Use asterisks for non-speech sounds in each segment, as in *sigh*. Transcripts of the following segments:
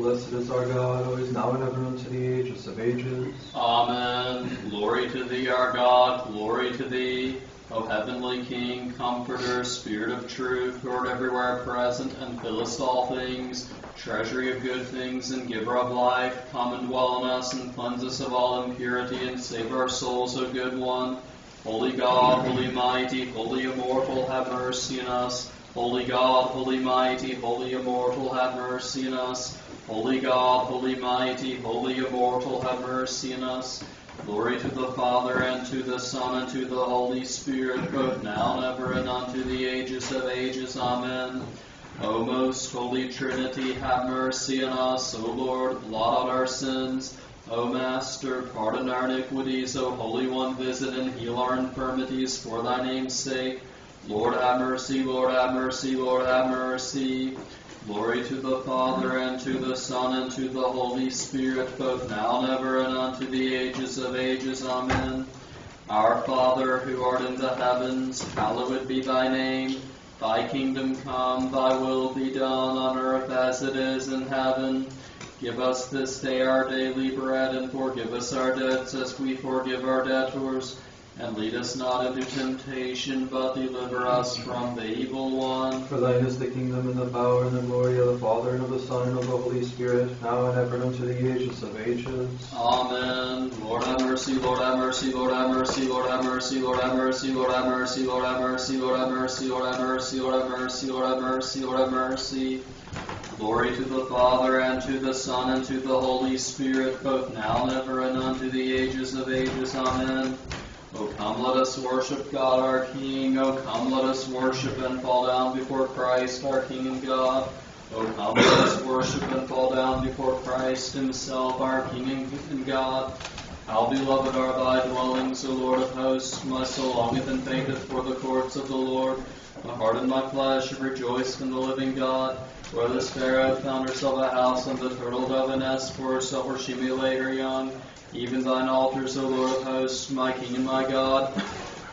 Blessed is our God, always now and ever unto the ages of ages. Amen. Glory to thee, our God. Glory to thee, O heavenly King, Comforter, Spirit of truth, Lord everywhere present, and fillest all things, treasury of good things, and giver of life. Come and dwell in us, and cleanse us of all impurity, and save our souls, O good one. Holy God, holy mighty, holy immortal, have mercy on us. Holy God, holy mighty, holy immortal, have mercy on us. Holy God, holy mighty, holy immortal, have mercy on us. Glory to the Father, and to the Son, and to the Holy Spirit, both now and ever, and unto the ages of ages. Amen. O most holy Trinity, have mercy on us. O Lord, blot out our sins. O Master, pardon our iniquities. O Holy One, visit and heal our infirmities for thy name's sake. Lord, have mercy, Lord, have mercy, Lord, have mercy. Glory to the Father, and to the Son, and to the Holy Spirit, both now and ever, and unto the ages of ages. Amen. Our Father, who art in the heavens, hallowed be thy name. Thy kingdom come, thy will be done on earth as it is in heaven. Give us this day our daily bread, and forgive us our debts as we forgive our debtors. And lead us not into temptation, but deliver us from the evil one. For thine is the kingdom, and the power, and the glory of the Father, and of the Son, and of the Holy Spirit, now and ever, and unto the ages of ages. Amen. Lord have mercy, Lord have mercy, Lord have mercy, Lord have mercy, Lord have mercy, Lord have mercy, Lord have mercy, Lord have mercy, Lord have mercy, Lord have mercy, Lord have mercy, Lord have mercy. Glory to the Father, and to the Son, and to the Holy Spirit, both now and ever, and unto the ages of ages. Amen. O come, let us worship God our King. O come, let us worship and fall down before Christ our King and God. O come, let us worship and fall down before Christ Himself our King and God. How beloved are thy dwellings, O Lord of hosts. My soul longeth and fainteth for the courts of the Lord. My heart and my flesh have rejoiced in the living God. Where the sparrow found herself a house, and the turtle dove a nest for herself where she may lay her young. Even thine altars, O Lord of hosts, my King and my God.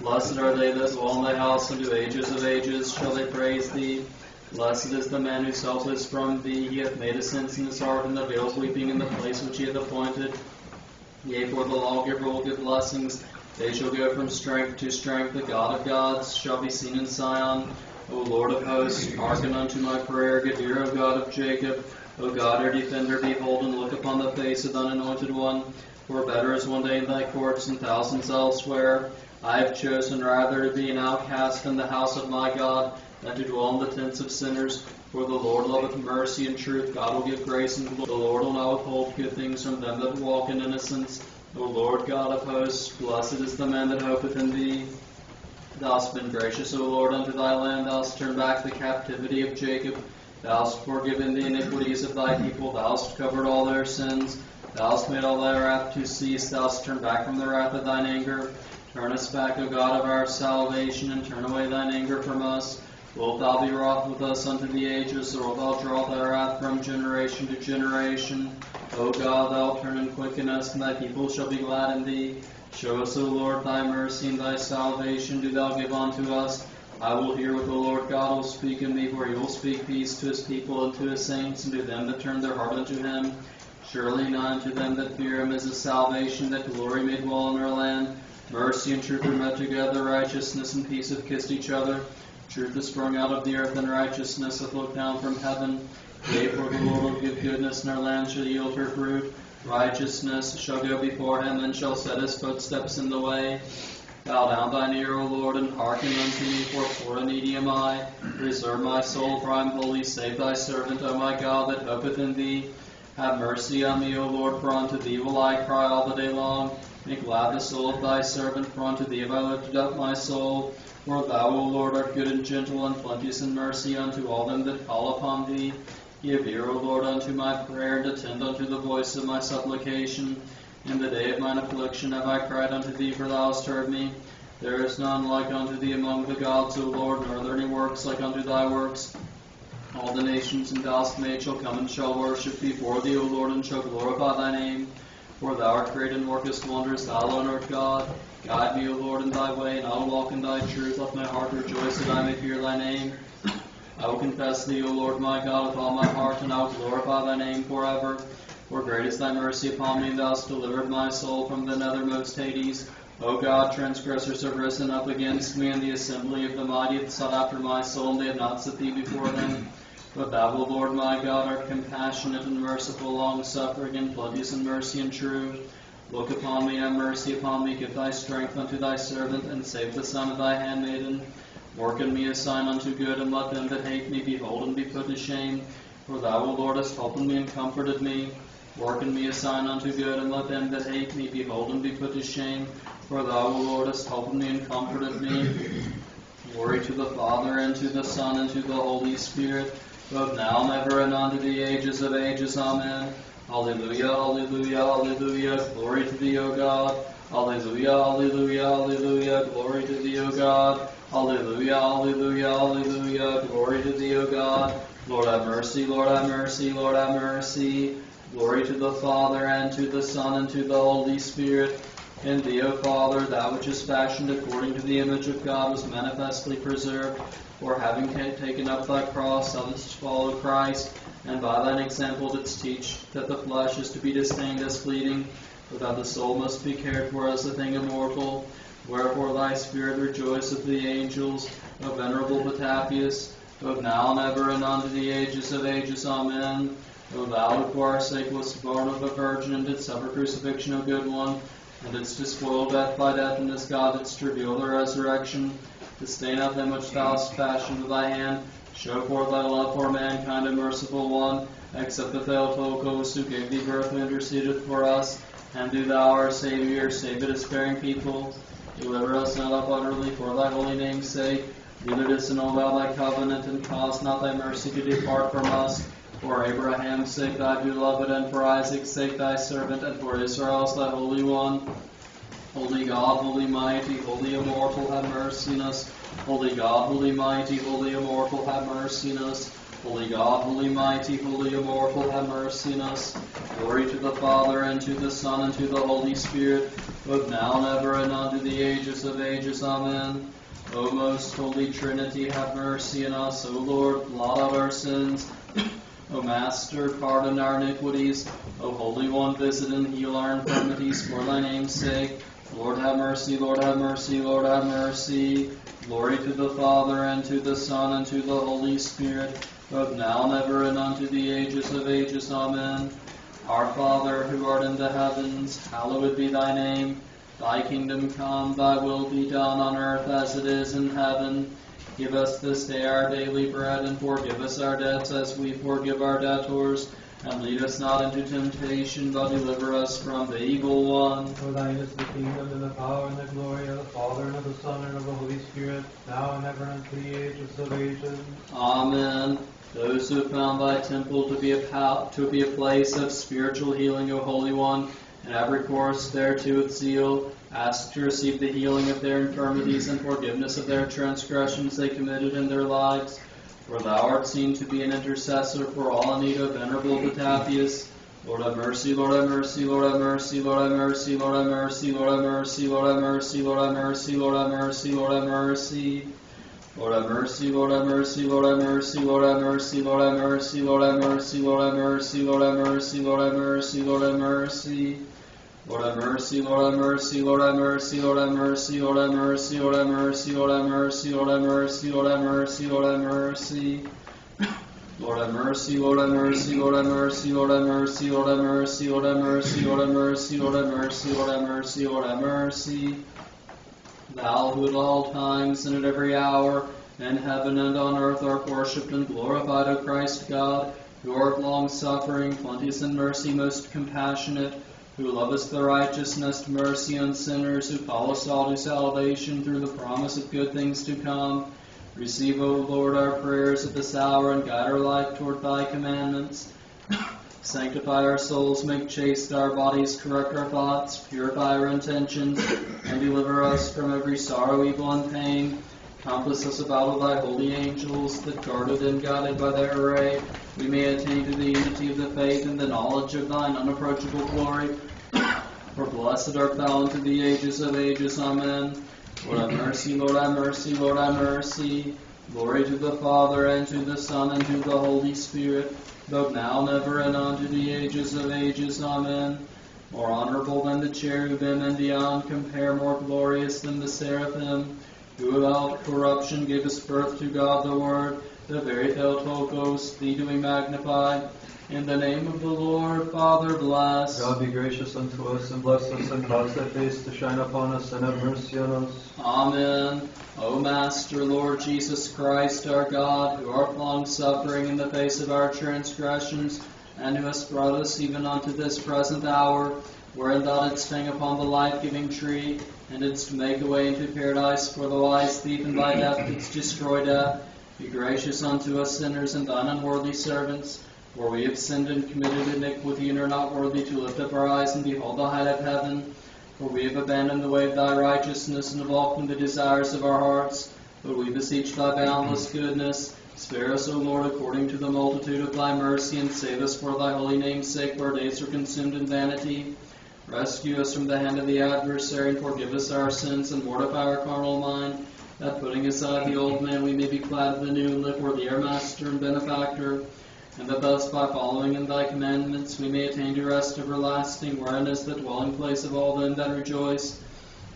Blessed are they that dwell in thy house, and to ages of ages shall they praise thee. Blessed is the man who help from thee. He hath made ascents in his heart, and the veils weeping in the place which he hath appointed. Yea, for the lawgiver will give blessings. They shall go from strength to strength. The God of gods shall be seen in Sion. O Lord of hosts, hearken unto my prayer. Ear, O God of Jacob. O God, our defender, behold and look upon the face of thine anointed one. For better is one day in thy courts than thousands elsewhere. I have chosen rather to be an outcast in the house of my God than to dwell in the tents of sinners. For the Lord loveth mercy and truth. God will give grace, and glory. the Lord will not withhold good things from them that walk in innocence. O Lord God of hosts, blessed is the man that hopeth in thee. Thou hast been gracious, O Lord, unto thy land. Thou hast turned back the captivity of Jacob. Thou hast forgiven the iniquities of thy people. Thou hast covered all their sins. Thou hast made all thy wrath to cease. Thou hast turned back from the wrath of thine anger. Turn us back, O God of our salvation, and turn away thine anger from us. Wilt thou be wroth with us unto the ages, or wilt thou draw thy wrath from generation to generation? O God, thou turn and quicken us, and thy people shall be glad in thee. Show us, O Lord, thy mercy and thy salvation do thou give unto us. I will hear what the Lord God will speak in me, for he will speak peace to his people and to his saints, and to them that turn their heart unto him. Surely nigh unto them that fear him is a salvation, that glory may dwell in our land. Mercy and truth are met together, righteousness and peace have kissed each other. Truth is sprung out of the earth, and righteousness hath looked down from heaven. Yea, for the Lord will give goodness, and our land shall yield her fruit. Righteousness shall go before him, and shall set his footsteps in the way. Bow down thine ear, O Lord, and hearken unto me, for poor and needy am I. Preserve my soul, for I am holy. Save thy servant, O my God, that hopeth in thee. Have mercy on me, O Lord, for unto thee will I cry all the day long. Make glad the soul of thy servant, for unto thee have I lifted up my soul. For thou, O Lord, art good and gentle, and plenteous in mercy unto all them that call upon thee. Give ear, O Lord, unto my prayer, and attend unto the voice of my supplication. In the day of mine affliction have I cried unto thee, for thou hast heard me. There is none like unto thee among the gods, O Lord, nor are there any works like unto thy works. All the nations and thou made shall come and shall worship before thee, O Lord, and shall glorify thy name. For thou art great and workest wonders, thou alone art God. Guide me, O Lord, in thy way, and I will walk in thy truth. Let my heart rejoice that I may fear thy name. I will confess thee, O Lord my God, with all my heart, and I will glorify thy name forever. For great is thy mercy upon me, and thou hast delivered my soul from the nethermost Hades. O God, transgressors have risen up against me, and the assembly of the mighty have sought after my soul, and they have not set thee before them. But thou, O Lord my God, art compassionate and merciful, long suffering, and plenteous in mercy and truth. Look upon me, have mercy upon me, give thy strength unto thy servant, and save the son of thy handmaiden. Work in me a sign unto good, and let them that hate me behold and be put to shame. For thou, O Lord, hast helped me and comforted me. Work in me a sign unto good, and let them that hate me behold and be put to shame. For thou, O Lord, hast helped me and comforted me. Glory to the Father, and to the Son, and to the Holy Spirit, both now and ever, and unto the ages of ages. Amen. Hallelujah, hallelujah, hallelujah. Glory to thee, O God. Hallelujah, hallelujah, hallelujah. Glory to thee, O God. Hallelujah, hallelujah, hallelujah. Glory to thee, O God. Lord have mercy, Lord have mercy, Lord have mercy. Glory to the Father, and to the Son, and to the Holy Spirit. In thee, O Father, thou which is fashioned according to the image of God was manifestly preserved. For having taken up thy cross, thou didst follow Christ, and by thine example didst teach that the flesh is to be disdained as fleeting, but that the soul must be cared for as a thing immortal. Wherefore thy spirit rejoiceth the angels, O venerable Patapius, both now and ever and unto the ages of ages. Amen. O thou who for our sake wast born of a virgin and didst suffer crucifixion, O good one, and didst despoil death by death, and as God didst reveal the resurrection, disdain of them which thou hast fashioned with thy hand, show forth thy love for mankind, a merciful one, accept the Theotokos who gave thee birth and interceded for us, and do thou, our Savior, save a despairing people. Deliver us not up utterly for thy holy name's sake. Neither disannul thou thy covenant, and cause not thy mercy to depart from us. For Abraham's sake, thy beloved, and for Isaac's sake, thy servant, and for Israel's, thy holy one. Holy God, holy mighty, holy immortal, have mercy on us. Holy God, holy mighty, holy immortal, have mercy on us. Holy God, holy mighty, holy immortal, have mercy on us. Glory to the Father, and to the Son, and to the Holy Spirit, both now and ever, and unto the ages of ages. Amen. O most holy Trinity, have mercy on us. O Lord, blot out our sins. *clears throat* O Master, pardon our iniquities. O Holy One, visit and heal our infirmities for thy name's sake. Lord have mercy, Lord have mercy, Lord have mercy. Glory to the Father, and to the Son, and to the Holy Spirit, both now and ever, and unto the ages of ages. Amen. Our Father, who art in the heavens, hallowed be thy name. Thy kingdom come, thy will be done on earth as it is in heaven. Give us this day our daily bread, and forgive us our debts as we forgive our debtors. And lead us not into temptation, but deliver us from the evil one. For thine is the kingdom, and the power, and the glory of the Father, and of the Son, and of the Holy Spirit, now and ever, and to the ages of ages. Amen. Those who have found thy temple to be a pal- to be a place of spiritual healing, O Holy One, and have recourse thereto with zeal, ask to receive the healing of their infirmities and forgiveness of their transgressions they committed in their lives. For thou art seen to be an intercessor for all in need of venerable Patapius. Lord have mercy, Lord have mercy, Lord have mercy, Lord have mercy, Lord have mercy, Lord have mercy, Lord have mercy, Lord have mercy, Lord have mercy, Lord have mercy. Lord have mercy, Lord have mercy, Lord have mercy, Lord have mercy, Lord have mercy, Lord have mercy, Lord have mercy, Lord have mercy, Lord have mercy, Lord have mercy. Lord have mercy, Lord have mercy, Lord have mercy, Lord have mercy, Lord have mercy, Lord have mercy, Lord have mercy, Lord have mercy, Lord have mercy, Lord have mercy. Lord have mercy, Lord have mercy, Lord have mercy, Lord have mercy, Lord have mercy, Lord have mercy, Lord have mercy, Lord have mercy, Lord have mercy, Lord have mercy. Thou who at all times and at every hour in heaven and on earth art worshipped and glorified, O Christ God, who art long suffering, plenteous in mercy, most compassionate, who lovest the righteousness, mercy on sinners, who callest all to salvation through the promise of good things to come. Receive, O Lord, our prayers at this hour, and guide our life toward thy commandments. *coughs* Sanctify our souls, make chaste our bodies, correct our thoughts, purify our intentions, and deliver us from every sorrow, evil, and pain. Compass us about with thy holy angels, that guarded and guided by their array, we may attain to the unity of the faith and the knowledge of thine unapproachable glory. For blessed art thou unto the ages of ages. Amen. Lord have mercy, Lord have mercy, Lord have mercy. Glory to the Father, and to the Son, and to the Holy Spirit, both now and ever, and unto the ages of ages. Amen. More honorable than the cherubim, and beyond compare, more glorious than the seraphim, who without corruption gavest birth to God the Word, the very Theotokos, thee do we magnify. In the name of the Lord, Father, bless. God be gracious unto us and bless us and cause thy face to shine upon us and have mercy on us. Amen. O Master, Lord Jesus Christ, our God, who art long suffering in the face of our transgressions, and who hast brought us even unto this present hour, wherein thou didst hang upon the life giving tree, and didst make a way into paradise for the wise thief, and by death didst destroy death. Be gracious unto us sinners and thine unworthy servants. For we have sinned and committed iniquity and are not worthy to lift up our eyes and behold the height of heaven. For we have abandoned the way of thy righteousness and have in the desires of our hearts. But we beseech thy boundless goodness. Spare us, O Lord, according to the multitude of thy mercy, and save us for thy holy name's sake, for our days are consumed in vanity. Rescue us from the hand of the adversary, and forgive us our sins, and mortify our carnal mind, that putting aside the old man we may be clad in the new, and live worthy our Master and Benefactor and that thus by following in thy commandments we may attain to rest everlasting, wherein is the dwelling place of all them that rejoice.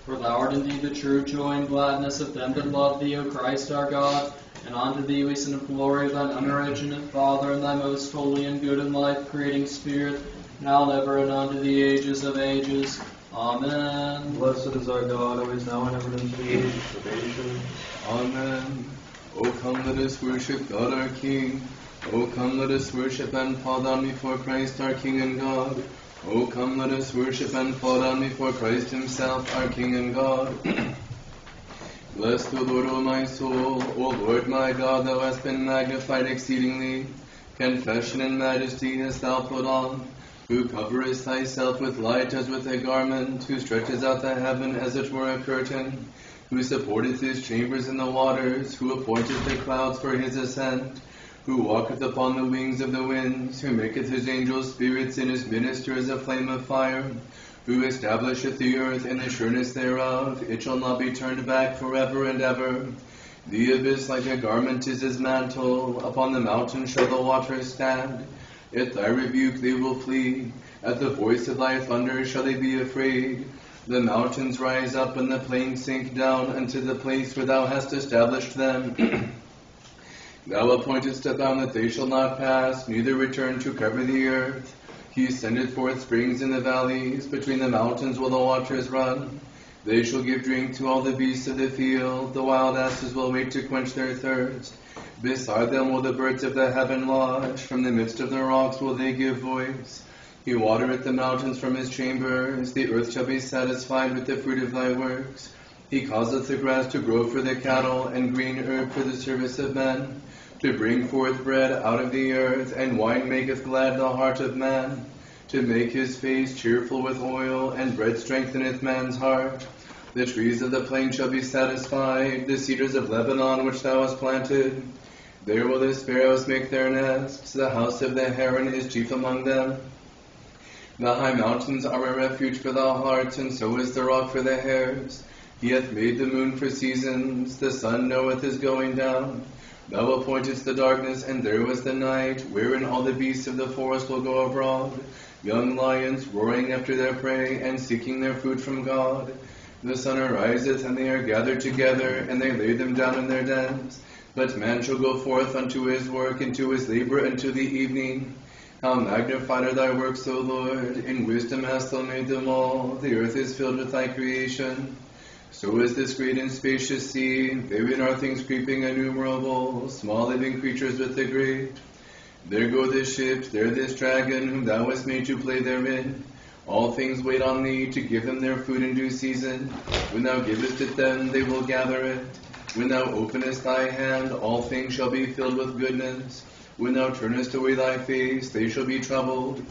For thou art indeed the true joy and gladness of them that love thee, O Christ our God, and unto thee we send glory of thine unoriginate Father, and thy most holy and good and life creating Spirit, now and ever and unto the ages of ages. Amen. Blessed is our God, always now and ever into the ages of ages. Amen. O come, let us worship God our King. O come, let us worship and fall down before Christ our King and God. O come, let us worship and fall down before Christ Himself, our King and God. *clears throat* Bless the Lord, O my soul. O Lord my God, thou hast been magnified exceedingly. Confession and majesty hast thou put on. Who coverest thyself with light as with a garment, who stretches out the heaven as it were a curtain, who supporteth his chambers in the waters, who appointeth the clouds for his ascent who walketh upon the wings of the winds, who maketh his angels spirits and his ministers a flame of fire, who establisheth the earth in the sureness thereof, it shall not be turned back forever and ever. The abyss like a garment is his mantle, upon the mountain shall the waters stand. At thy rebuke they will flee, at the voice of thy thunder shall they be afraid. The mountains rise up and the plains sink down unto the place where thou hast established them. *clears throat* Thou appointest to them that they shall not pass, neither return to cover the earth. He sendeth forth springs in the valleys, between the mountains will the waters run. They shall give drink to all the beasts of the field, the wild asses will wait to quench their thirst. Beside them will the birds of the heaven lodge, from the midst of the rocks will they give voice. He watereth the mountains from his chambers, the earth shall be satisfied with the fruit of thy works. He causeth the grass to grow for the cattle, and green herb for the service of men to bring forth bread out of the earth, and wine maketh glad the heart of man, to make his face cheerful with oil, and bread strengtheneth man's heart. The trees of the plain shall be satisfied, the cedars of Lebanon which thou hast planted. There will the sparrows make their nests, the house of the heron is chief among them. The high mountains are a refuge for the heart, and so is the rock for the hares. He hath made the moon for seasons, the sun knoweth his going down. Thou appointest the darkness, and there was the night, wherein all the beasts of the forest will go abroad, young lions roaring after their prey, and seeking their food from God. The sun ariseth, and they are gathered together, and they lay them down in their dens. But man shall go forth unto his work, and to his labor unto the evening. How magnified are thy works, O Lord! In wisdom hast thou made them all. The earth is filled with thy creation. So is this great and spacious sea, therein are things creeping innumerable, small living creatures with the great. There go the ships, there this dragon, whom thou hast made to play therein. All things wait on thee to give them their food in due season. When thou givest it them, they will gather it. When thou openest thy hand, all things shall be filled with goodness. When thou turnest away thy face, they shall be troubled.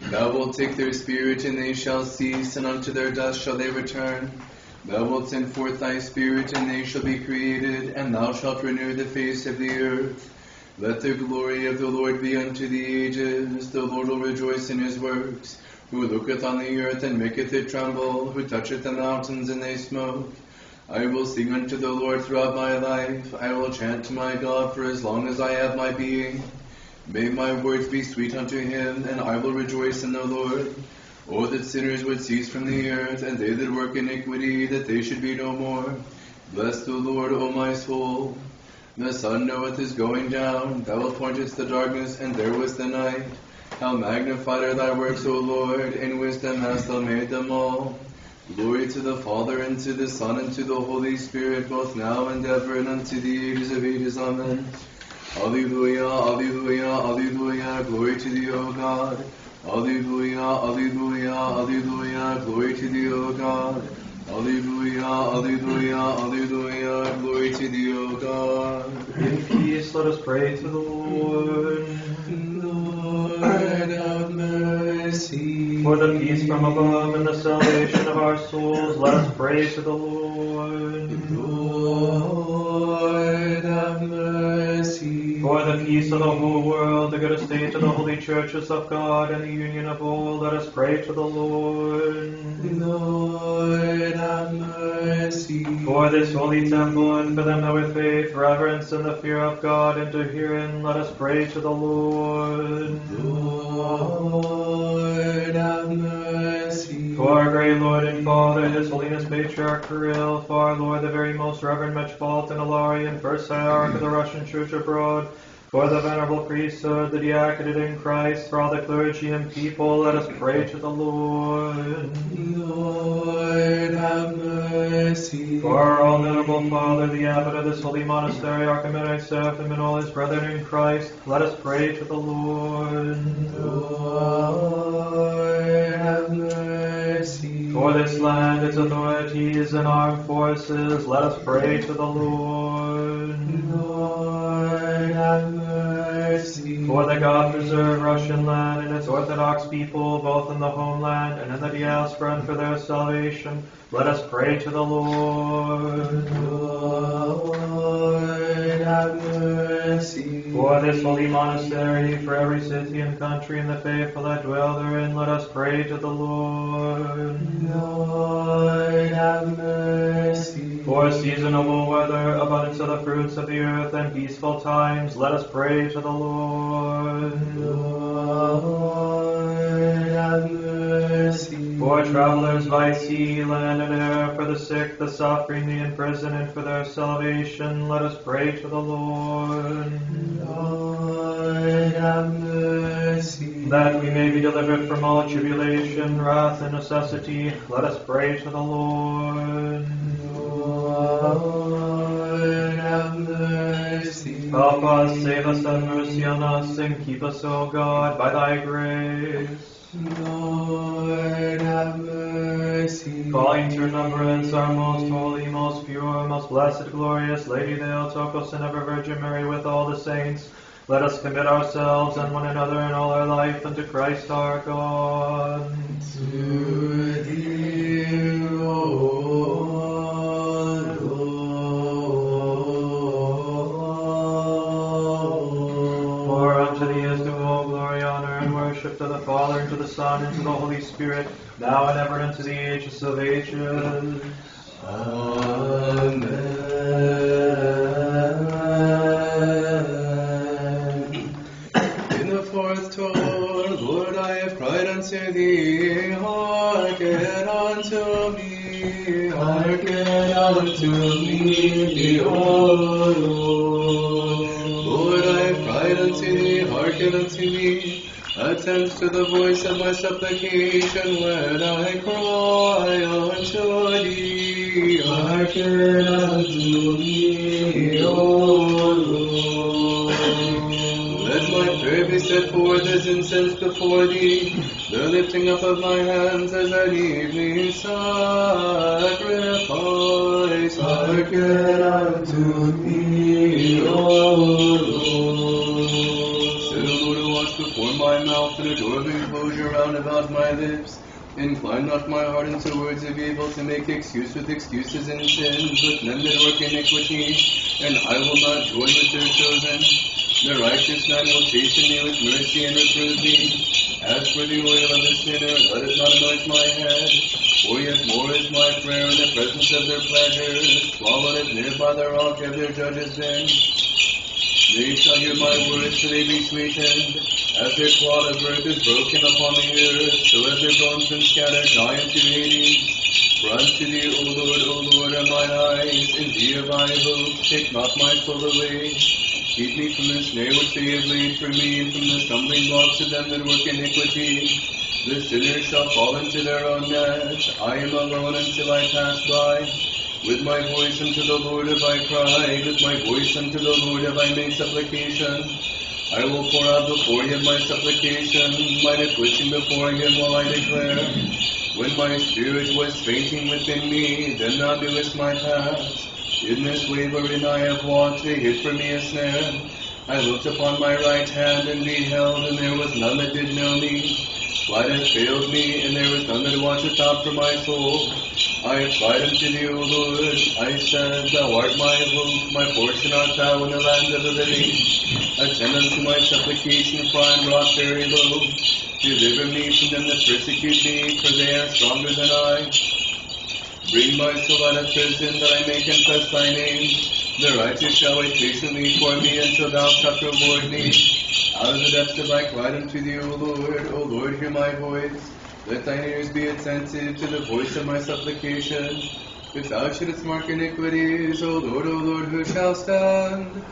Thou wilt take their spirit, and they shall cease, and unto their dust shall they return. Thou wilt send forth thy Spirit, and they shall be created, and thou shalt renew the face of the earth. Let the glory of the Lord be unto the ages. The Lord will rejoice in his works. Who looketh on the earth and maketh it tremble, who toucheth the mountains and they smoke. I will sing unto the Lord throughout my life. I will chant to my God for as long as I have my being. May my words be sweet unto him, and I will rejoice in the Lord. Oh, that sinners would cease from the earth, and they that work iniquity, that they should be no more. Bless the Lord, O my soul. The sun knoweth his going down. Thou appointest the darkness, and there was the night. How magnified are thy works, O Lord! In wisdom hast thou made them all. Glory to the Father, and to the Son, and to the Holy Spirit, both now and ever, and unto the ages of ages. Amen. Alleluia, alleluia, alleluia, glory to thee, O God. Alleluia, alleluia, alleluia, glory to thee, O God. Alleluia, alleluia, alleluia, glory to thee, O God. In peace, let us pray to the Lord. Lord, have mercy. For the peace from above and the salvation of our souls, let us pray to the Lord. Lord. For the peace of the whole world, the good estate of the holy churches of God, and the union of all, let us pray to the Lord. Lord, have mercy. For this holy temple, and for them that with faith, reverence, and the fear of God enter herein, let us pray to the Lord. Lord, have mercy. For our great Lord and Father, His Holiness Patriarch Kirill, for our Lord, the very most Reverend Metropolitan Ilarion, First Hierarch of the Russian Church abroad, for the venerable priesthood, the diaconate in Christ, for all the clergy and people, let us pray to the Lord. Lord, have mercy. For our all venerable Father, the abbot of this holy monastery, Archimandrite Seraphim, and all his brethren in Christ, let us pray to the Lord. Lord, have mercy. For this land, its authorities and armed forces, let us pray to the Lord. Lord, have mercy. For the God preserve Russian land and its Orthodox people, both in the homeland and in the diaspora, and for their salvation, let us pray to the Lord. Lord, have mercy. For this holy monastery, for every city and country and the faithful that dwell therein, let us pray to the Lord. Lord, have mercy. For seasonable weather, abundance of the fruits of the earth, and peaceful times, let us pray to the Lord. Lord, have mercy. For travelers by sea, land, and air, for the sick, the suffering, the imprisoned, and for their salvation, let us pray to the Lord. Lord, have mercy. That we may be delivered from all tribulation, wrath, and necessity, let us pray to the Lord. Lord, have mercy. Help us, save us, have mercy on us, and keep us, O God, by thy grace. Lord. Calling to remembrance our most holy, most pure, most blessed, glorious Lady Theotokos and ever Virgin Mary with all the saints, let us commit ourselves and one another in all our life unto Christ our God. To thee. For unto thee is due all glory, honor, and worship to the Father, and to the Son, and to the Holy Spirit, now and ever, and to the ages of ages. Amen. In the fourth tone, Lord, I have cried unto thee, hearken unto me, hearken unto me, O Lord. Lord, I have cried unto thee, hearken unto me. Attend to the voice of my supplication when I cry unto thee. I Hearken unto me, O Lord. Let my prayer be set forth as incense before thee, the lifting up of my hands as an evening sacrifice. Hearken unto me, O Lord. My mouth and a door of round about my lips. Incline not my heart into words of evil to make excuse with excuses and sins with men that work iniquity, and I will not join with their chosen. The righteous man will chasten me with mercy and reprove me. As for the oil of the sinner, let it not anoint my head. For yet more is my prayer in the presence of their pleasures. Swallowed it near by the rock have their judges been. They shall hear my words, so they be sweetened. As their clod of earth is broken upon the earth, so as their bones been scattered, die into Hades. For unto thee, O Lord, O Lord, are mine eyes, in thee have I hope. Take not my soul away. Keep me from the snare which they have laid for me, and from the stumbling blocks of them that work iniquity. The sinners shall fall into their own net. I am alone until I pass by. With my voice unto the Lord have I cried, with my voice unto the Lord have I made supplication. I will pour out before him my supplication, my affliction before him while I declare. When my spirit was fainting within me, then thou knewest my path. In this wavering I have walked, they hid for me a snare. I looked upon my right hand and beheld, and there was none that did know me. Light hath failed me, and there was none that watcheth out for my soul. I have cried unto thee, O Lord. I said, Thou art my hope, my portion art thou in the land of the living. Attend unto my supplication, for I am very low. Deliver me from them that persecute me, for they are stronger than I. Bring my soul out of prison, that I may confess thy name. The righteous shall wait patiently for me until thou shalt reward me. Out of the depths have I cried unto thee, O Lord. O Lord, hear my voice. Let thine ears be attentive to the voice of my supplication. If thou shouldest mark iniquities, O Lord, O Lord, who shall stand?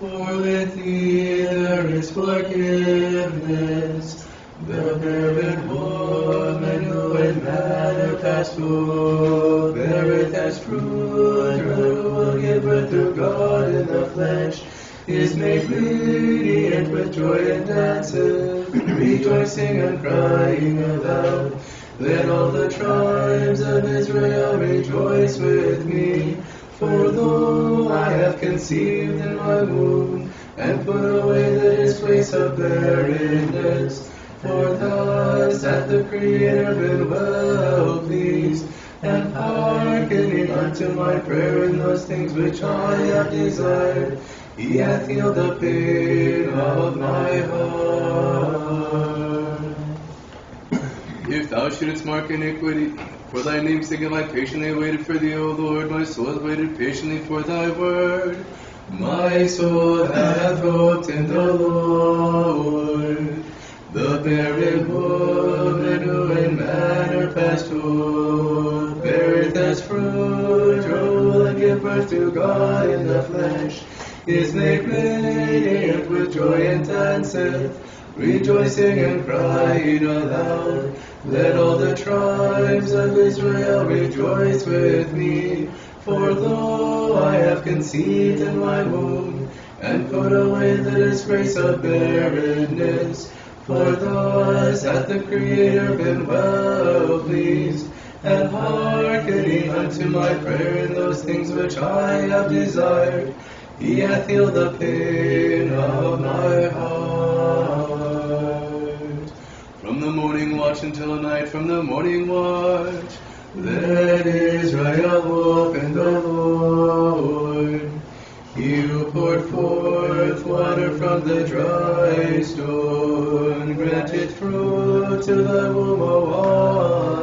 For with thee there is forgiveness. The beareth woman who in manner past full beareth as fruit, who will give birth to God in the flesh, is made radiant with joy and danceth, rejoicing and crying aloud. Let all the tribes of Israel rejoice with me. For though I have conceived in my womb, and put away the disgrace of barrenness, for thus hath the Creator been well pleased, and hearkening unto my prayer in those things which I have desired. He healed the pain of my heart. If thou shouldest mark iniquity, for thy name's sake have I patiently waited for thee, O Lord. My soul has waited patiently for thy word. My soul hath hoped in the Lord. The barren woman who in manner past hope beareth as fruit, will and give birth to God in the flesh, is made radiant with joy and danceth, rejoicing and crying aloud. Let all the tribes of Israel rejoice with me. For though I have conceived in my womb, and put away the disgrace of barrenness, for thus hath the Creator been well pleased, and hearkening unto my prayer in those things which I have desired, he hath healed the pain of my heart. From the morning watch until night, from the morning watch, let Israel hope in the Lord. He poured forth water from the dry stone, granted fruit to the womb of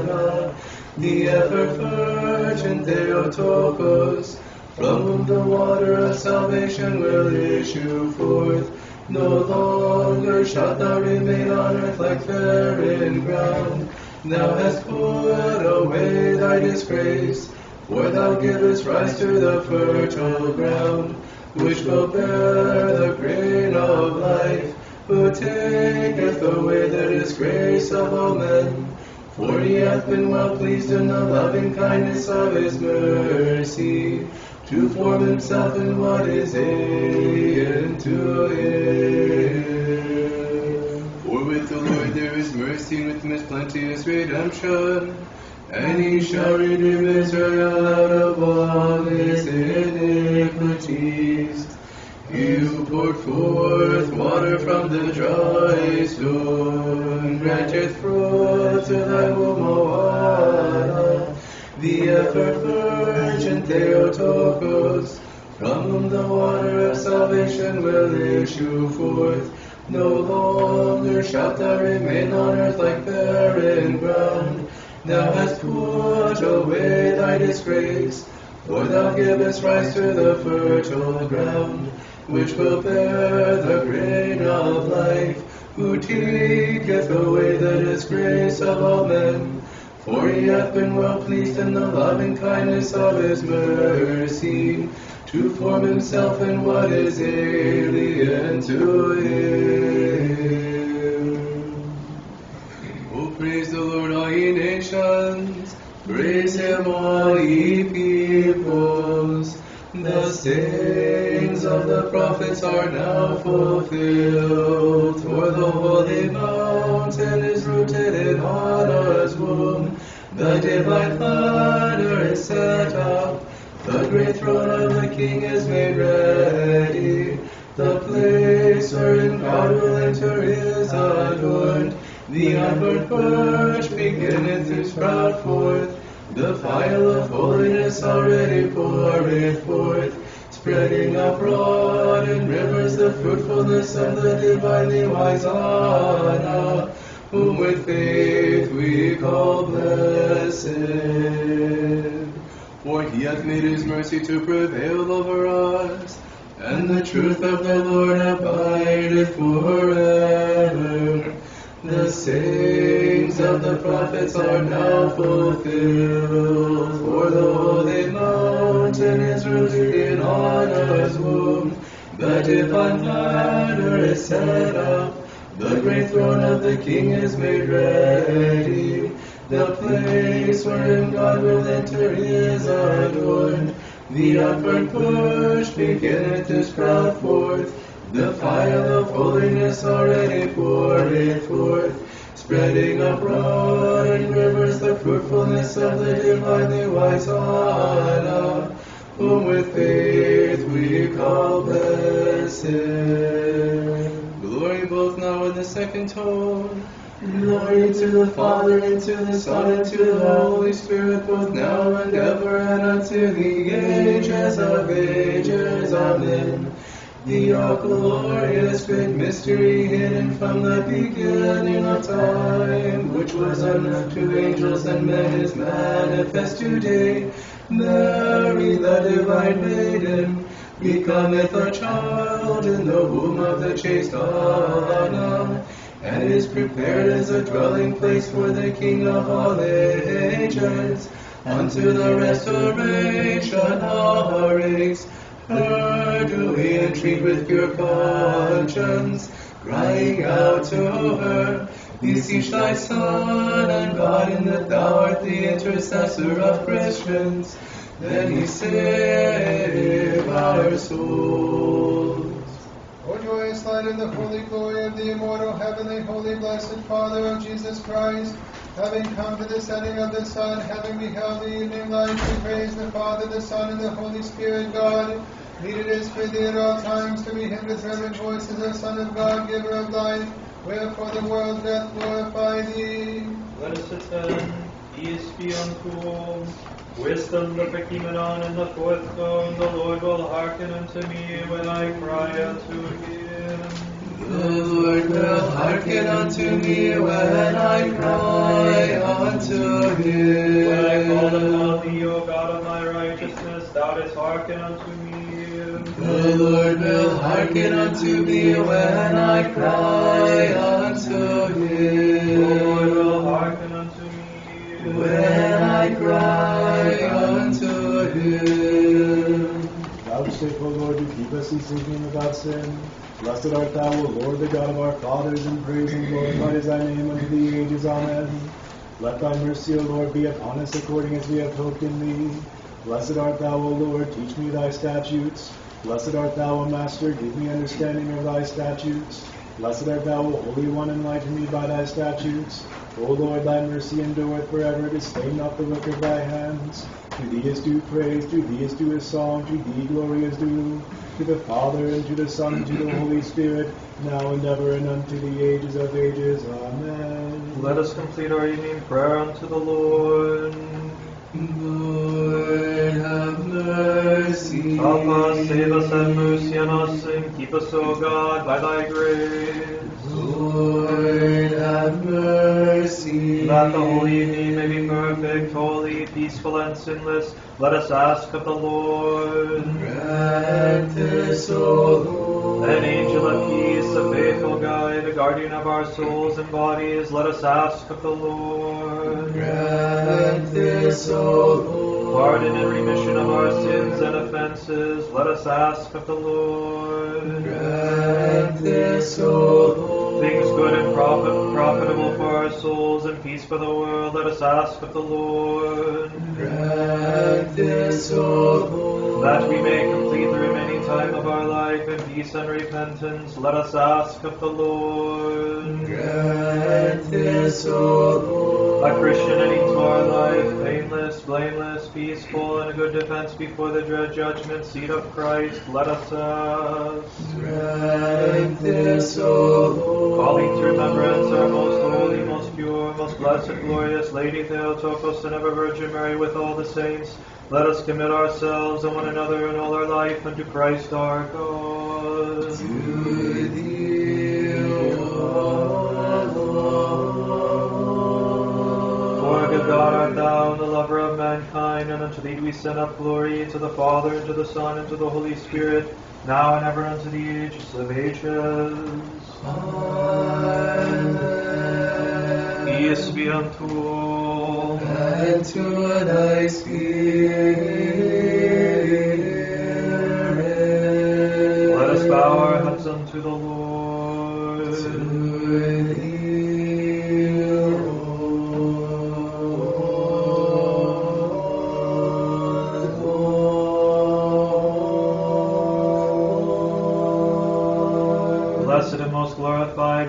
Anna, the ever-virgin Theotokos, from the water of salvation will issue forth. No longer shalt thou remain on earth like barren ground. Thou hast put away thy disgrace, for thou givest rise to the fertile ground, which will bear the grain of life, who taketh away the disgrace of all men. For he hath been well pleased in the loving kindness of his mercy, to form himself in what is alien to him. For with the Lord there is mercy, with him is plenteous redemption. And he shall redeem Israel out of all his iniquities. He who poured forth water from the dry stone, granteth fruit thy womb, O Anna, the ever virgin Theotokos, from whom the water of salvation will issue forth. No longer shalt thou remain on earth like barren ground. Thou hast put away thy disgrace, for thou givest rise to the fertile ground, which will bear the grain of life, who taketh away the disgrace of all men. For he hath been well pleased in the loving kindness of his mercy, to form himself in what is alien to him. Oh, praise the Lord, all ye nations. Praise him, all ye peoples. The sayings of the prophets are now fulfilled. For the holy mountain is rooted in Anna's womb. The divine ladder is set up. The great throne of the king is made ready. The place wherein God will enter is adorned. The unburnt bush beginneth to sprout forth. The fire of holiness already poureth forth, spreading abroad in rivers the fruitfulness of the divinely wise Anna, whom with faith we call blessed. For he hath made his mercy to prevail over us, and the truth of the Lord abideth forever. The sayings of the prophets are now fulfilled. For the holy mountain is rooted in Anna's womb. The divine ladder is set up. The great throne of the king is made ready. The place wherein God will enter is adorned. The unburnt bush beginneth to sprout forth. The fire of holiness already poureth forth, spreading abroad in rivers the fruitfulness of the divinely wise Anna, whom with faith we call blessed. Both now in the second tone. Glory to the Father, and to the Son, and to the Holy Spirit, both now and ever, and unto the ages of ages. Amen. The all glorious great mystery hidden from the beginning of time, which was unknown to angels and men, is manifest today. Mary, the divine maiden, becometh a child in the womb of the chaste Anna, and is prepared as a dwelling place for the King of all ages, unto the restoration of race. Her do we entreat with pure conscience, crying out to her, Beseech thy Son and God in that thou art the intercessor of Christians. Then he save our souls. O joyous light in the holy glory of the immortal, heavenly, holy, blessed Father of Jesus Christ, having come to the setting of the sun, having beheld the evening light, we praise the Father, the Son, and the Holy Spirit, God. Meet it is for thee at all times to be him with reverent voices, as the Son of God, giver of life, wherefore the world doth glorify thee. Let us attend, peace be unto all. Wisdom, the Prokeimenon, and the fourth tone, the Lord will hearken unto me when I cry unto him. The Lord will hearken unto me when I cry unto him. When I call upon thee, O God of my righteousness, thou didst hearken unto me. The Lord will hearken unto me when I cry unto him. The Lord will hearken unto me. When I cry Vouchsafe, O Lord, to keep us in sinking without sin. Blessed art thou, O Lord, the God of our fathers, and praise and glorified is thy name unto the ages. Amen. Let thy mercy, O Lord, be upon us according as we have hoped in thee. Blessed art thou, O Lord, teach me thy statutes. Blessed art thou, O Master, give me understanding of thy statutes. Blessed art thou, O Holy One, enlighten me by thy statutes. O Lord, thy mercy endureth forever, disdain not the work of thy hands. To thee is due praise, to thee is due a song, to thee glory is due. To the Father, and to the Son, and to the Holy Spirit, now and ever, and unto the ages of ages. Amen. Let us complete our evening prayer unto the Lord. Lord, have mercy. Help us, save us, have mercy on us, and keep us, O God, by thy grace. Lord, have mercy. That the holy evening may be perfect, holy, peaceful, and sinless, let us ask of the Lord. Grant this, O Lord. An angel of peace, a faithful guide, a guardian of our souls and bodies, let us ask of the Lord. Grant this, O Lord. Pardon and remission of our sins and offenses, let us ask of the Lord. Grant this, O Lord. Things good and profit, profitable for our souls and peace for the world, let us ask of the Lord. Grant this, O Lord. That we may complete the remaining time of our life in peace and repentance, let us ask of the Lord. Grant this, O Lord. A Christian ending to our life, painless, blameless, peaceful, and a good defense before the dread judgment seat of Christ, let us ask. Grant this, O Lord. Calling to remembrance our most holy, most pure, most blessed, glorious Lady Theotokos and ever Virgin Mary with all the saints, let us commit ourselves and one another and all our life unto Christ our God. Lord. God art thou, and the lover of mankind, and unto thee we send up glory, to the Father, and to the Son, and to the Holy Spirit, now and ever unto the ages of ages. Amen. Peace be unto all. And to thy spirit. Let us bow our heads unto the Lord.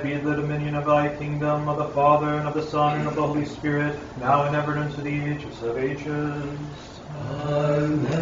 Be the dominion of thy kingdom, of the Father, and of the Son, and of the Holy Spirit, now and ever and unto the ages of ages. Amen.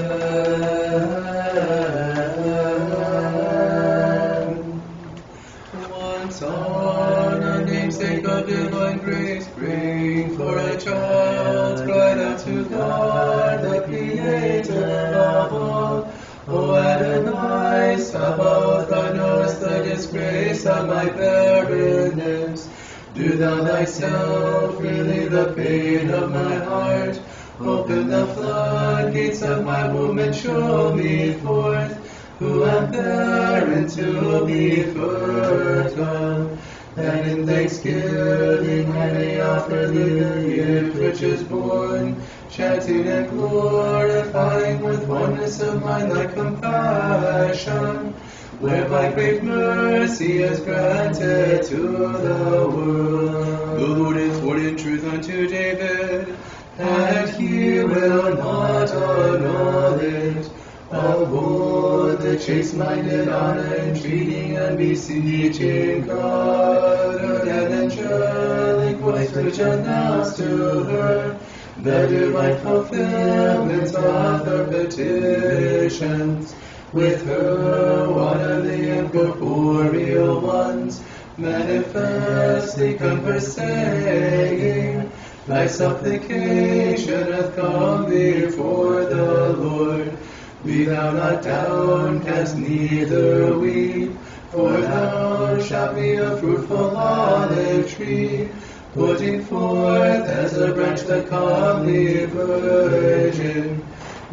Thou thyself relieve the pain of my heart. Open the floodgates of my womb and show me forth, who am barren to be fertile. That in thanksgiving I may offer thee the gift which is born, chanting and glorifying with oneness of mind thy compassion, whereby great mercy is granted to the world. The Lord is Lord in truth unto David, and he will not annul it. Although the chaste-minded honor entreating and beseeching God, an angelic voice which announced to her the divine fulfillment of her petitions. With her, one of the incorporeal ones, manifestly converse, saying, Thy supplication hath come before the Lord. Be thou not downcast, neither weep, for thou shalt be a fruitful olive tree, putting forth as a branch the comely virgin,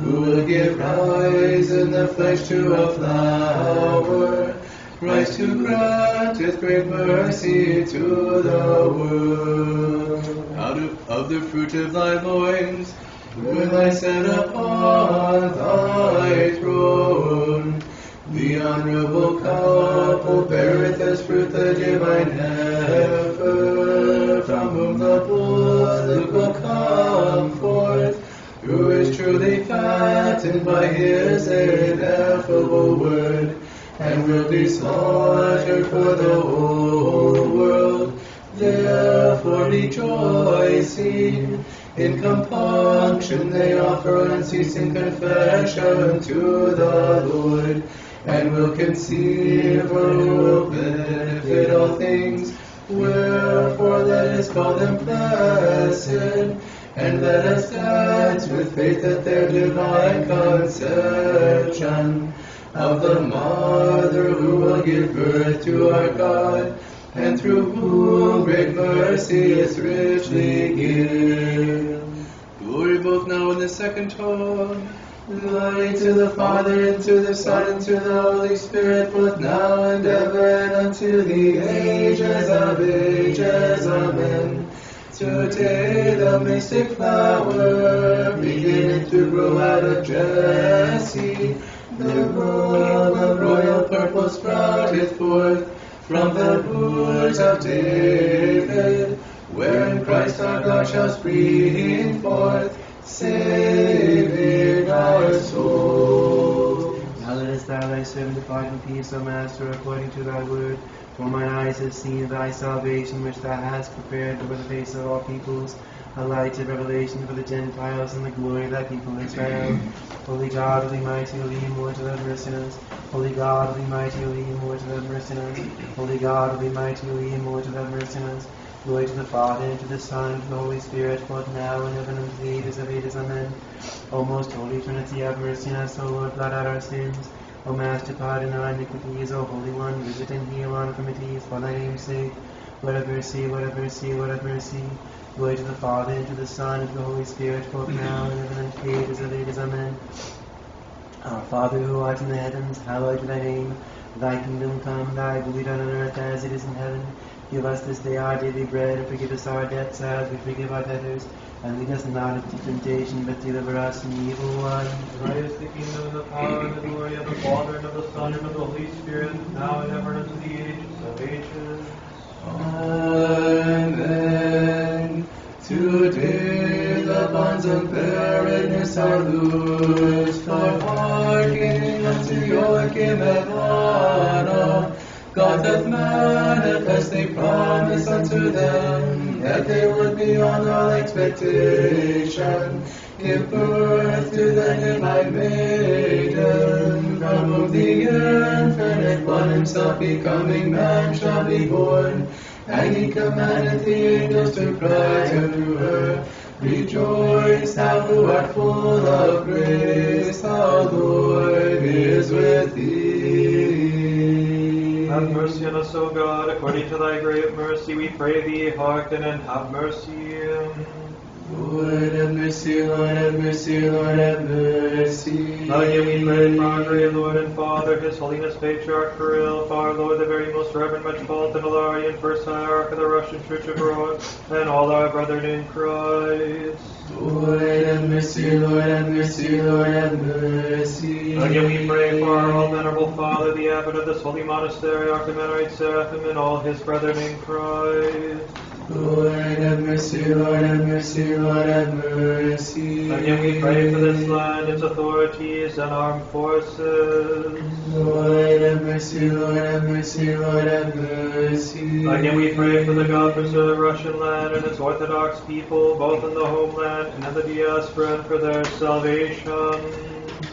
who will give rise in the flesh to a flower, Christ who granteth great mercy to the world. Out of, of the fruit of thy loins, will I set upon thy throne. The honorable couple beareth as fruit the divine heifer, fattened by his ineffable word, and will be slaughtered for the whole world. Therefore rejoicing, in compunction they offer unceasing confession to the Lord, and will conceive or will benefit all things Wherefore let us call them blessed, and let us dance with faith at their divine conception of the Mother who will give birth to our God, and through whom great mercy is richly given. Glory both now and the second tone. Glory to the Father, and to the Son, and to the Holy Spirit, both now and ever, and unto the ages of ages. Amen. Today the mystic flower, beginning to grow out of Jesse, the royal, the royal purple sprouted forth from the roots of David, wherein Christ our God shall spring forth, saving our souls. Now lettest thou thy servant depart in peace, O Master, according to thy word. For mine eyes have seen thy salvation, which thou hast prepared before the face of all peoples, a light of revelation for the Gentiles, and the glory of thy people Israel. Holy God, holy mighty, holy immortal, have mercy us. Holy God, holy mighty, holy immortal, have mercy us. Holy God, holy mighty, holy immortal, have mercy us. Glory to the Father, and to the Son, and to the Holy Spirit, both now and ever, and unto the ages of ages. Amen. O most holy Trinity, have mercy on us. O Lord, blot out our sins. O Master, pardon our iniquities. O Holy One, visit and heal our infirmities for thy name's sake. Lord have mercy, Lord have mercy, Lord have mercy. Glory to the Father, and to the Son, and to the Holy Spirit, both mm-hmm. now and ever, and the ages of ages. Amen. Our Father who art in the heavens, hallowed be thy name. Thy kingdom come, thy will be done on earth as it is in heaven. Give us this day our daily bread, and forgive us our debts as we forgive our debtors. And lead us not into temptation, but deliver us from the evil one. Thine is the kingdom and the power and the glory of the Father and of the Son and of the Holy Spirit, now and ever and unto the ages of ages. Amen. Today the bonds of barrenness are loosed, for hearkening unto Joachim and Anna. God doth manifestly promise unto them that they would beyond all expectation give birth to the divine maiden, from whom the infinite one himself becoming man shall be born. And he commanded the angels to cry to her, Rejoice, thou who art full of grace, the Lord is with thee. Have mercy on us, O God, according to thy great mercy, we pray thee, hearken and have mercy. Lord have mercy, Lord have mercy, Lord have mercy. Again we pray for our great Lord and Father, His Holiness Patriarch Kirill, our Lord, the very most Reverend Metropolitan Ilarion, First Hierarch of the Russian Church abroad, and all our brethren in Christ. Lord have mercy, Lord have mercy, Lord have mercy. Again we pray for our all venerable Father, the Abbot of this holy monastery, Archimandrite Seraphim, and all his brethren in Christ. Lord have mercy, Lord have mercy, Lord have mercy. Again we pray for this land, its authorities, and armed forces. Lord have mercy, Lord have mercy, Lord have mercy. Again we pray for the God-preserved Russian land and its Orthodox people, both in the homeland and in the diaspora, and for their salvation.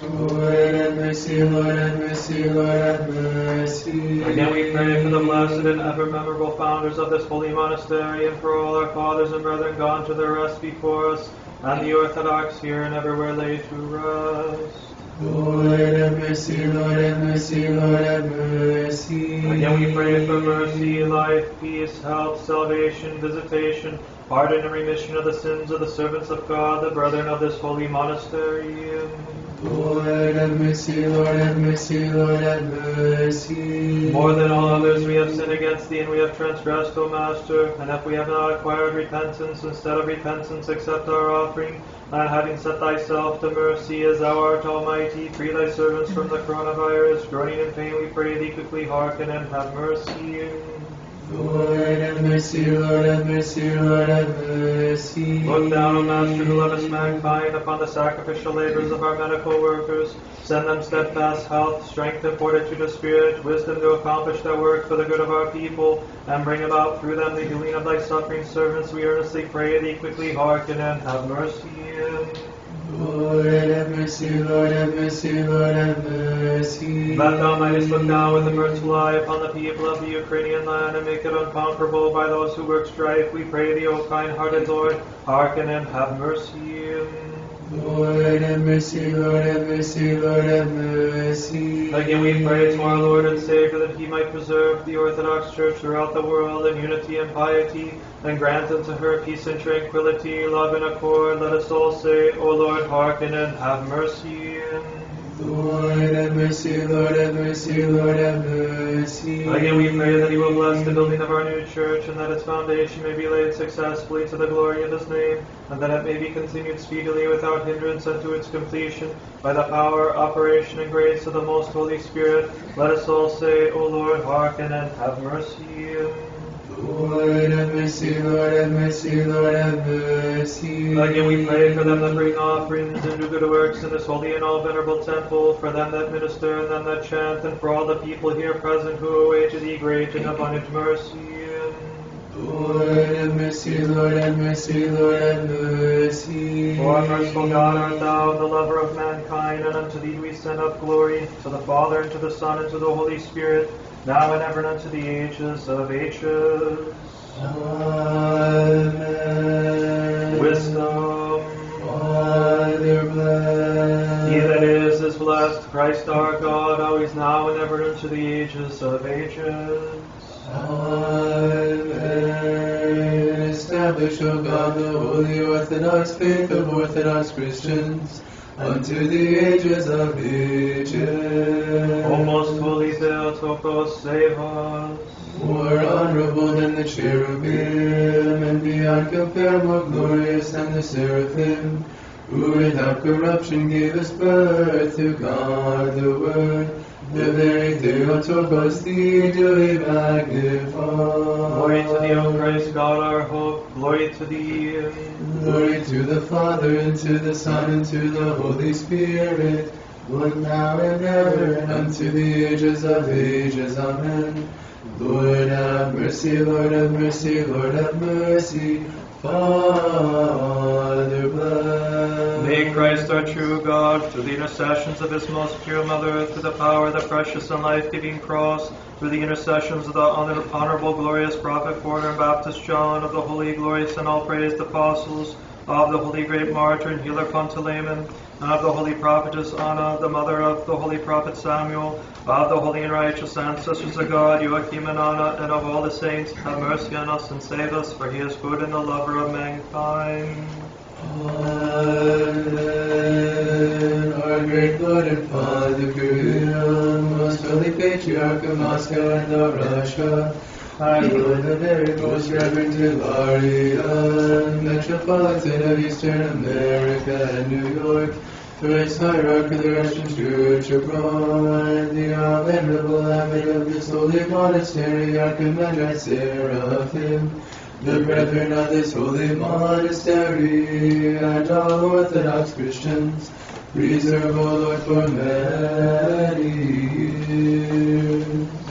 Lord have mercy, Lord have mercy, Lord have mercy. Again we pray for the blessed and ever memorable founders of this holy monastery, and for all our fathers and brethren gone to their rest before us, and the Orthodox here and everywhere laid to rest. Lord have mercy, Lord have mercy, Lord have mercy. Again we pray for mercy, life, peace, health, salvation, visitation, pardon and remission of the sins of the servants of God, the brethren of this holy monastery. Lord have mercy, Lord have mercy, Lord have mercy. More than all others we have sinned against thee, and we have transgressed, O Master. And if we have not acquired repentance, instead of repentance accept our offering. And having set thyself to mercy, as thou art almighty, free thy servants from the coronavirus. Groaning in pain, we pray thee, quickly hearken and have mercy. Lord have mercy, Lord have mercy, Lord have mercy. Look down, O Master, who lovest mankind, upon the sacrificial labors of our medical workers. Send them steadfast health, strength, and fortitude of spirit, wisdom to accomplish their work for the good of our people, and bring about through them the healing of thy suffering servants. We earnestly pray thee, quickly hearken and have mercy. Mercy, Lord have mercy, Lord have mercy. Let the Almighty look down with a merciful eye upon the people of the Ukrainian land and make it unconquerable by those who work strife. We pray thee, O kind-hearted Lord, hearken and have mercy. Lord have mercy, Lord have mercy, Lord have mercy. Again we pray to our Lord and Savior that he might preserve the Orthodox Church throughout the world in unity and piety, and grant unto her peace and tranquility, love and accord. Let us all say, O Lord, hearken and have mercy. Lord have mercy, Lord have mercy, Lord have mercy. Again, we pray that He will bless the building of our new church, and that its foundation may be laid successfully to the glory of His name, and that it may be continued speedily without hindrance unto its completion, by the power, operation, and grace of the most Holy Spirit. Let us all say, O Lord, hearken and have mercy. Lord have mercy, Lord have mercy, Lord have mercy. Again, we pray for them that bring offerings and do good works in this holy and all venerable temple, for them that minister and them that chant, and for all the people here present who await to thee great and abundant mercy. Lord have mercy, Lord have mercy, Lord have mercy. For merciful God art thou, the lover of mankind, and unto thee we send up glory, to the Father, and to the Son, and to the Holy Spirit, now and ever, and unto the ages of ages. Amen. Wisdom. Father bless. He that is, is blessed, Christ our God, always now and ever, unto the ages of ages. Amen. Establish, O God, the holy Orthodox faith of Orthodox Christians unto the ages of ages. O most holy Theotokos, save us. More honorable than the cherubim, and beyond compare more glorious than the seraphim, who without corruption gave us birth to God the Word. The very Theotokos, thee do we magnify. Glory to thee, O Christ, God our hope. Glory to thee. Glory to the Father, and to the Son, and to the Holy Spirit, one now and ever, and unto the ages of ages. Amen. Lord have mercy, Lord have mercy, Lord have mercy. May Christ our true God, through the intercessions of his most pure mother, through the power of the precious and life-giving cross, through the intercessions of the honorable, glorious prophet, forerunner, and Baptist John, of the holy, glorious, and all-praised apostles, of the holy great martyr and healer Pantaleon, and of the holy prophetess Anna, the mother of the holy prophet Samuel, of the holy and righteous ancestors of God, Joachim and Anna, and of all the saints, have mercy on us and save us, for he is good and the lover of mankind. Amen. Our great Lord and Father, Kirill, most holy Patriarch of Moscow and of Russia, our Lord, the very most Reverend Hilarion, Metropolitan of Eastern America and New York, through its hierarchy the Russian Church abroad, the venerable abbot of this holy monastery, Archimandrite Seraphim, the brethren of this holy monastery, and all Orthodox Christians, preserve, O Lord, for many years.